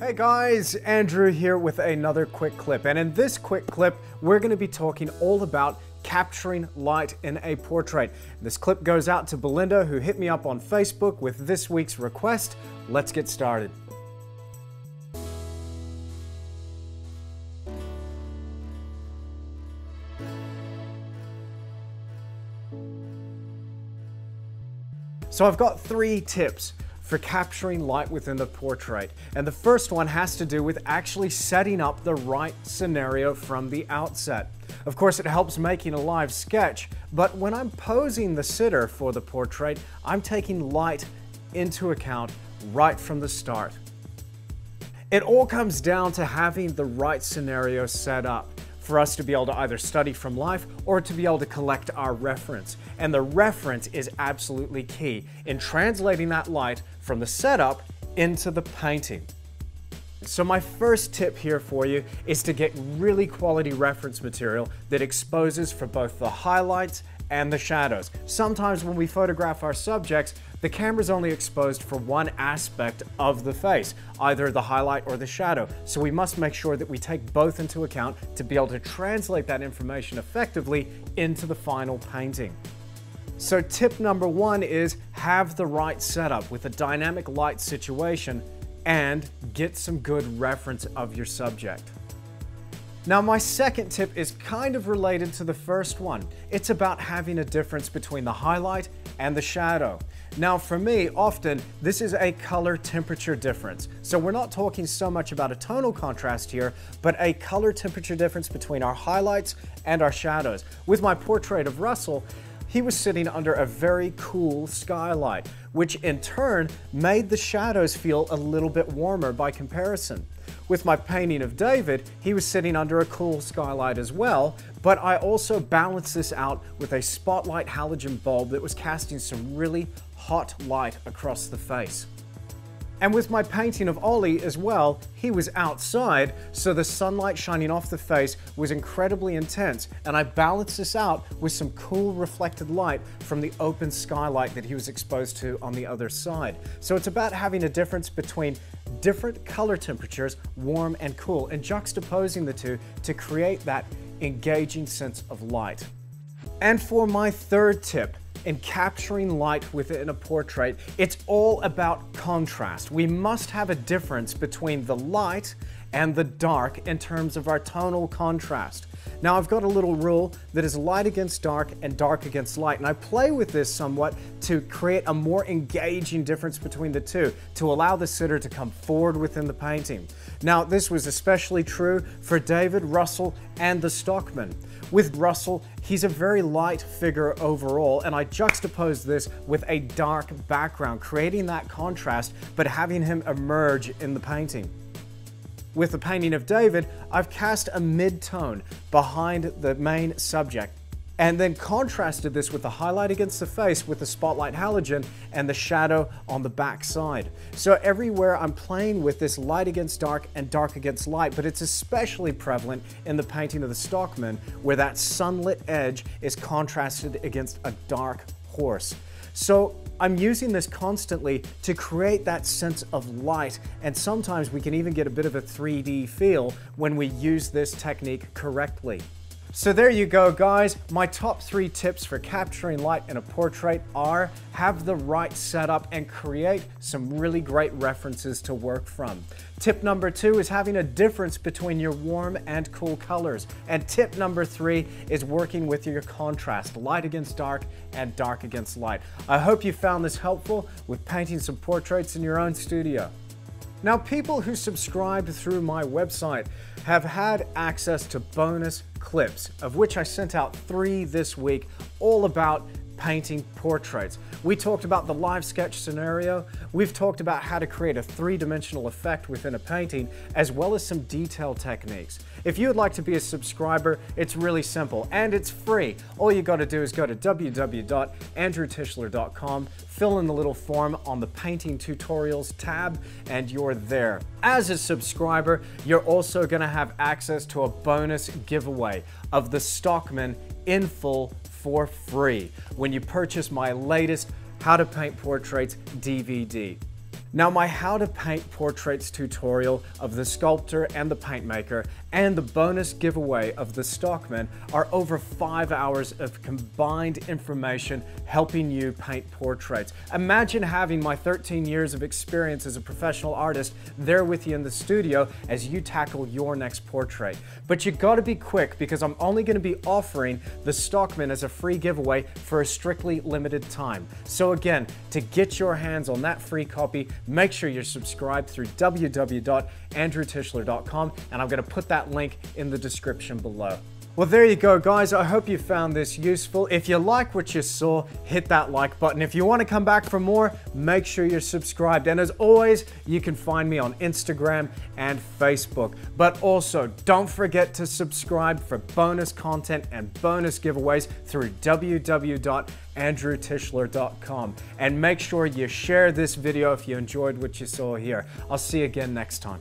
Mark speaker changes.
Speaker 1: Hey guys, Andrew here with another quick clip. And in this quick clip, we're going to be talking all about capturing light in a portrait. This clip goes out to Belinda, who hit me up on Facebook with this week's request. Let's get started. So I've got three tips for capturing light within the portrait. And the first one has to do with actually setting up the right scenario from the outset. Of course, it helps making a live sketch, but when I'm posing the sitter for the portrait, I'm taking light into account right from the start. It all comes down to having the right scenario set up for us to be able to either study from life or to be able to collect our reference. And the reference is absolutely key in translating that light from the setup into the painting. So my first tip here for you is to get really quality reference material that exposes for both the highlights and the shadows. Sometimes when we photograph our subjects, the camera's only exposed for one aspect of the face, either the highlight or the shadow. So we must make sure that we take both into account to be able to translate that information effectively into the final painting. So tip number one is have the right setup with a dynamic light situation and get some good reference of your subject. Now my second tip is kind of related to the first one. It's about having a difference between the highlight and the shadow. Now for me, often this is a color temperature difference. So we're not talking so much about a tonal contrast here, but a color temperature difference between our highlights and our shadows. With my portrait of Russell, he was sitting under a very cool skylight, which in turn made the shadows feel a little bit warmer by comparison. With my painting of David, he was sitting under a cool skylight as well, but I also balanced this out with a spotlight halogen bulb that was casting some really hot light across the face. And with my painting of Ollie as well, he was outside, so the sunlight shining off the face was incredibly intense, and I balanced this out with some cool reflected light from the open skylight that he was exposed to on the other side. So it's about having a difference between different color temperatures, warm and cool, and juxtaposing the two to create that engaging sense of light. And for my third tip, in capturing light within a portrait, it's all about contrast. We must have a difference between the light and the dark in terms of our tonal contrast. Now I've got a little rule that is light against dark and dark against light, and I play with this somewhat to create a more engaging difference between the two, to allow the sitter to come forward within the painting. Now this was especially true for David, Russell, and the Stockman. With Russell, he's a very light figure overall, and I juxtapose this with a dark background, creating that contrast, but having him emerge in the painting. With the painting of David, I've cast a mid-tone behind the main subject and then contrasted this with the highlight against the face with the spotlight halogen and the shadow on the back side. So everywhere I'm playing with this light against dark and dark against light, but it's especially prevalent in the painting of the Stockman where that sunlit edge is contrasted against a dark horse. So I'm using this constantly to create that sense of light and sometimes we can even get a bit of a 3D feel when we use this technique correctly. So there you go guys, my top three tips for capturing light in a portrait are have the right setup and create some really great references to work from. Tip number two is having a difference between your warm and cool colors. And tip number three is working with your contrast, light against dark and dark against light. I hope you found this helpful with painting some portraits in your own studio. Now, people who subscribed through my website have had access to bonus clips, of which I sent out three this week, all about painting portraits. We talked about the live sketch scenario, we've talked about how to create a three-dimensional effect within a painting, as well as some detail techniques. If you'd like to be a subscriber, it's really simple and it's free. All you gotta do is go to www.andrewtischler.com, fill in the little form on the painting tutorials tab, and you're there. As a subscriber, you're also gonna have access to a bonus giveaway of the Stockman in full for free when you purchase my latest How to Paint Portraits DVD. Now my how to paint portraits tutorial of the sculptor and the paint maker and the bonus giveaway of the Stockman are over five hours of combined information helping you paint portraits. Imagine having my 13 years of experience as a professional artist there with you in the studio as you tackle your next portrait. But you gotta be quick because I'm only gonna be offering the Stockman as a free giveaway for a strictly limited time. So again, to get your hands on that free copy, make sure you're subscribed through www.andrewtischler.com and I'm gonna put that link in the description below. Well, there you go, guys. I hope you found this useful. If you like what you saw, hit that like button. If you want to come back for more, make sure you're subscribed. And as always, you can find me on Instagram and Facebook. But also, don't forget to subscribe for bonus content and bonus giveaways through www.andrewtischler.com. And make sure you share this video if you enjoyed what you saw here. I'll see you again next time.